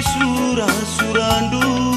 Surah-surandu